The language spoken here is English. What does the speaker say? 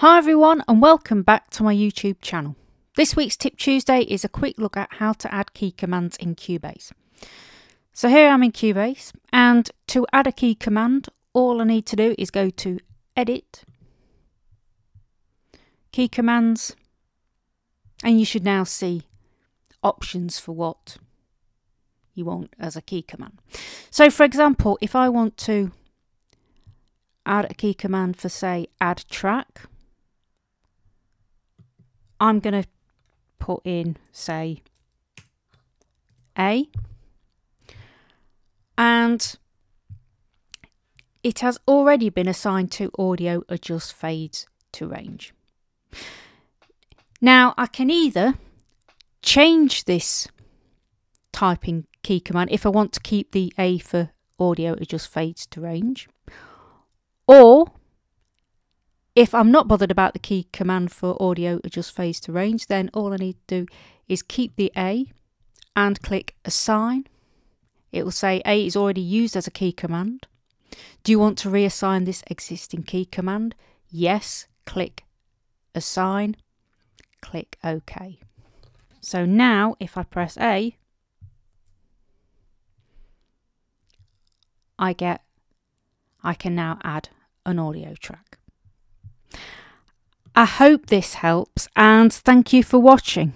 Hi everyone and welcome back to my YouTube channel. This week's Tip Tuesday is a quick look at how to add key commands in Cubase. So here I'm in Cubase and to add a key command all I need to do is go to Edit, Key Commands and you should now see options for what you want as a key command. So for example if I want to add a key command for say add track I'm going to put in, say, A. And it has already been assigned to audio adjust fades to range. Now I can either change this typing key command if I want to keep the A for audio adjust fades to range or if I'm not bothered about the key command for audio adjust fades to range, then all I need to do is keep the A and click assign. It will say A is already used as a key command. Do you want to reassign this existing key command? Yes, click assign, click OK. So now if I press A, I get, I can now add an audio track. I hope this helps and thank you for watching.